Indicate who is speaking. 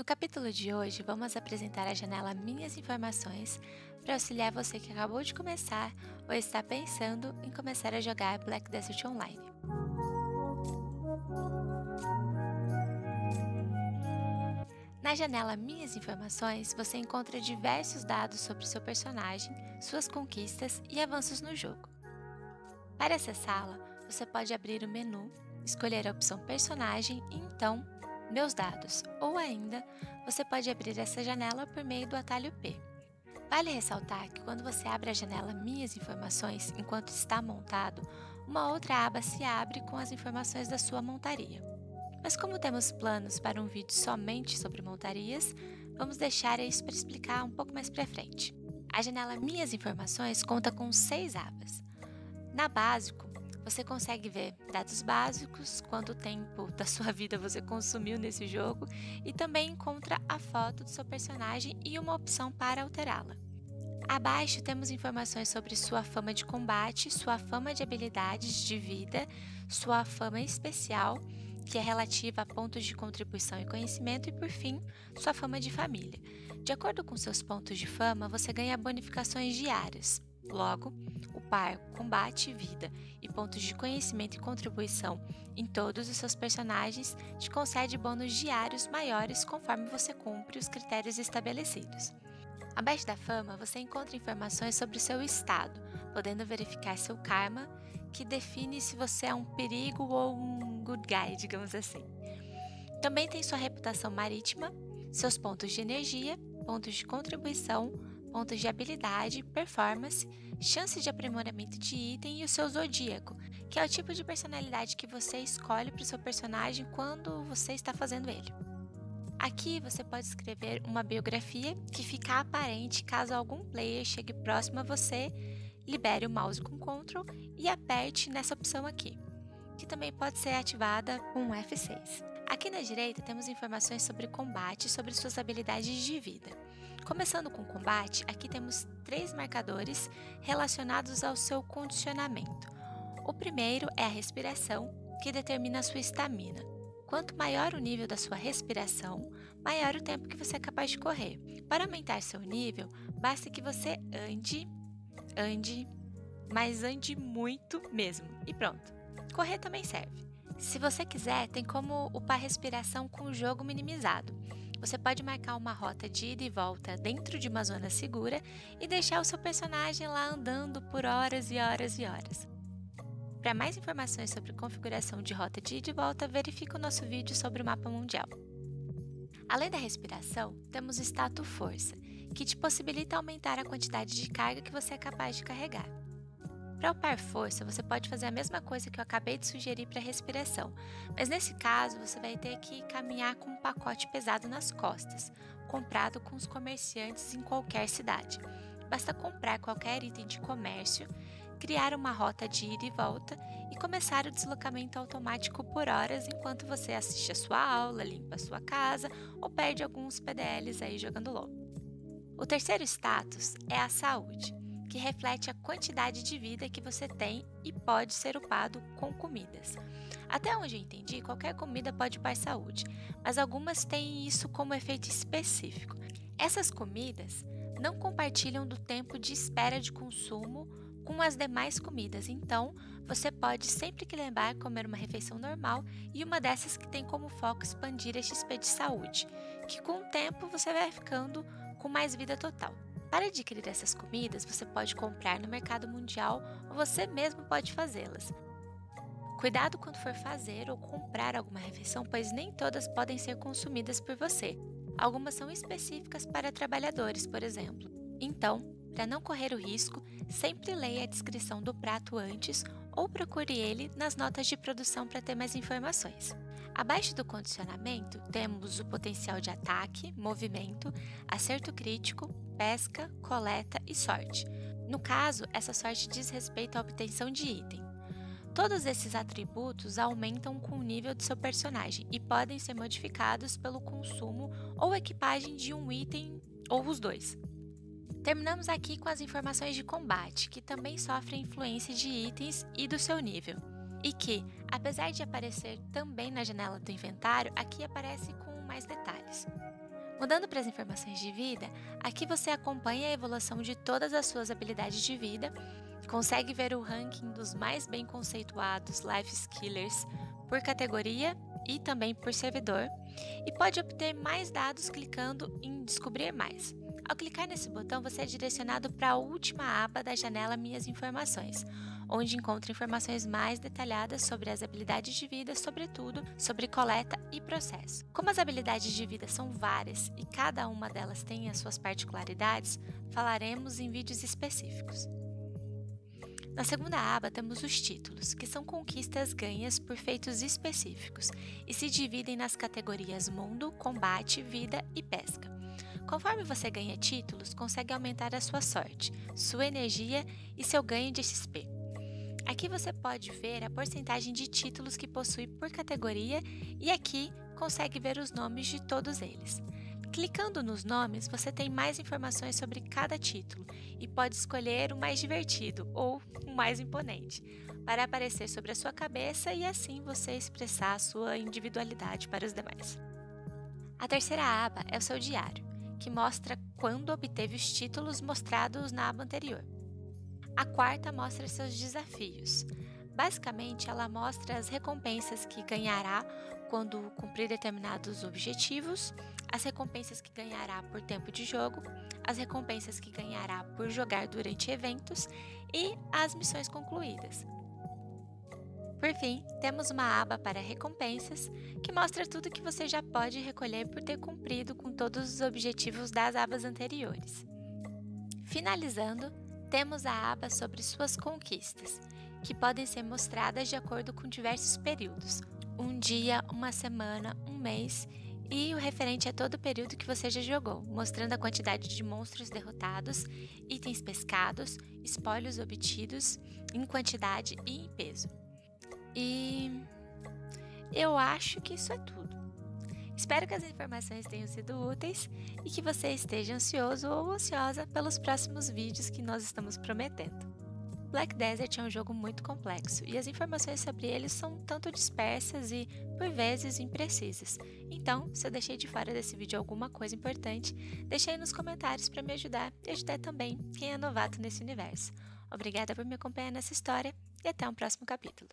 Speaker 1: No capítulo de hoje, vamos apresentar a janela Minhas Informações para auxiliar você que acabou de começar ou está pensando em começar a jogar Black Desert Online. Na janela Minhas Informações, você encontra diversos dados sobre seu personagem, suas conquistas e avanços no jogo. Para acessá-la, você pode abrir o menu, escolher a opção Personagem e então meus dados, ou ainda você pode abrir essa janela por meio do atalho P. Vale ressaltar que quando você abre a janela Minhas Informações enquanto está montado, uma outra aba se abre com as informações da sua montaria. Mas como temos planos para um vídeo somente sobre montarias, vamos deixar isso para explicar um pouco mais para frente. A janela Minhas Informações conta com seis abas. Na Básico, você consegue ver dados básicos, quanto tempo da sua vida você consumiu nesse jogo e também encontra a foto do seu personagem e uma opção para alterá-la. Abaixo temos informações sobre sua fama de combate, sua fama de habilidades de vida, sua fama especial, que é relativa a pontos de contribuição e conhecimento, e por fim, sua fama de família. De acordo com seus pontos de fama, você ganha bonificações diárias. Logo, o par combate, vida e pontos de conhecimento e contribuição em todos os seus personagens te concede bônus diários maiores conforme você cumpre os critérios estabelecidos. Abaixo da fama, você encontra informações sobre seu estado, podendo verificar seu karma, que define se você é um perigo ou um good guy, digamos assim. Também tem sua reputação marítima, seus pontos de energia, pontos de contribuição, pontos de habilidade, performance, chance de aprimoramento de item e o seu zodíaco, que é o tipo de personalidade que você escolhe para o seu personagem quando você está fazendo ele. Aqui você pode escrever uma biografia que fica aparente caso algum player chegue próximo a você, libere o mouse com Ctrl e aperte nessa opção aqui, que também pode ser ativada com F6. Aqui na direita temos informações sobre combate e sobre suas habilidades de vida. Começando com combate, aqui temos três marcadores relacionados ao seu condicionamento. O primeiro é a respiração, que determina a sua estamina. Quanto maior o nível da sua respiração, maior o tempo que você é capaz de correr. Para aumentar seu nível, basta que você ande, ande, mas ande muito mesmo. E pronto. Correr também serve. Se você quiser, tem como upar respiração com o jogo minimizado. Você pode marcar uma rota de ida e volta dentro de uma zona segura e deixar o seu personagem lá andando por horas e horas e horas. Para mais informações sobre configuração de rota de ida e volta, verifique o nosso vídeo sobre o mapa mundial. Além da respiração, temos o status força, que te possibilita aumentar a quantidade de carga que você é capaz de carregar. Para upar força, você pode fazer a mesma coisa que eu acabei de sugerir para a respiração, mas nesse caso você vai ter que caminhar com um pacote pesado nas costas, comprado com os comerciantes em qualquer cidade. Basta comprar qualquer item de comércio, criar uma rota de ida e volta e começar o deslocamento automático por horas enquanto você assiste a sua aula, limpa a sua casa ou perde alguns PDLs aí jogando LOL. O terceiro status é a saúde que reflete a quantidade de vida que você tem e pode ser upado com comidas. Até onde eu entendi, qualquer comida pode upar saúde, mas algumas têm isso como efeito específico. Essas comidas não compartilham do tempo de espera de consumo com as demais comidas, então você pode sempre que lembrar comer uma refeição normal e uma dessas que tem como foco expandir a XP de saúde, que com o tempo você vai ficando com mais vida total. Para adquirir essas comidas, você pode comprar no mercado mundial ou você mesmo pode fazê-las. Cuidado quando for fazer ou comprar alguma refeição, pois nem todas podem ser consumidas por você. Algumas são específicas para trabalhadores, por exemplo. Então, para não correr o risco, sempre leia a descrição do prato antes ou procure ele nas notas de produção para ter mais informações. Abaixo do condicionamento, temos o potencial de ataque, movimento, acerto crítico, pesca, coleta e sorte. No caso, essa sorte diz respeito à obtenção de item. Todos esses atributos aumentam com o nível do seu personagem e podem ser modificados pelo consumo ou equipagem de um item ou os dois. Terminamos aqui com as informações de combate, que também sofrem influência de itens e do seu nível, e que, apesar de aparecer também na janela do inventário, aqui aparece com mais detalhes. Mudando para as informações de vida, aqui você acompanha a evolução de todas as suas habilidades de vida, consegue ver o ranking dos mais bem conceituados Life Skillers por categoria e também por servidor, e pode obter mais dados clicando em Descobrir Mais. Ao clicar nesse botão, você é direcionado para a última aba da janela Minhas Informações, onde encontra informações mais detalhadas sobre as habilidades de vida, sobretudo sobre coleta e processo. Como as habilidades de vida são várias e cada uma delas tem as suas particularidades, falaremos em vídeos específicos. Na segunda aba temos os títulos, que são conquistas ganhas por feitos específicos e se dividem nas categorias Mundo, Combate, Vida e Pesca. Conforme você ganha títulos, consegue aumentar a sua sorte, sua energia e seu ganho de XP. Aqui você pode ver a porcentagem de títulos que possui por categoria e aqui consegue ver os nomes de todos eles. Clicando nos nomes, você tem mais informações sobre cada título e pode escolher o mais divertido ou o mais imponente para aparecer sobre a sua cabeça e assim você expressar a sua individualidade para os demais. A terceira aba é o seu diário, que mostra quando obteve os títulos mostrados na aba anterior. A quarta mostra seus desafios. Basicamente, ela mostra as recompensas que ganhará quando cumprir determinados objetivos, as recompensas que ganhará por tempo de jogo, as recompensas que ganhará por jogar durante eventos e as missões concluídas. Por fim, temos uma aba para recompensas, que mostra tudo que você já pode recolher por ter cumprido com todos os objetivos das abas anteriores. Finalizando, temos a aba sobre suas conquistas, que podem ser mostradas de acordo com diversos períodos: um dia, uma semana, um mês e o referente a todo o período que você já jogou, mostrando a quantidade de monstros derrotados, itens pescados, espólios obtidos em quantidade e em peso. E eu acho que isso é tudo. Espero que as informações tenham sido úteis e que você esteja ansioso ou ansiosa pelos próximos vídeos que nós estamos prometendo. Black Desert é um jogo muito complexo e as informações sobre ele são tanto dispersas e, por vezes, imprecisas. Então, se eu deixei de fora desse vídeo alguma coisa importante, deixe aí nos comentários para me ajudar e ajudar também quem é novato nesse universo. Obrigada por me acompanhar nessa história e até um próximo capítulo.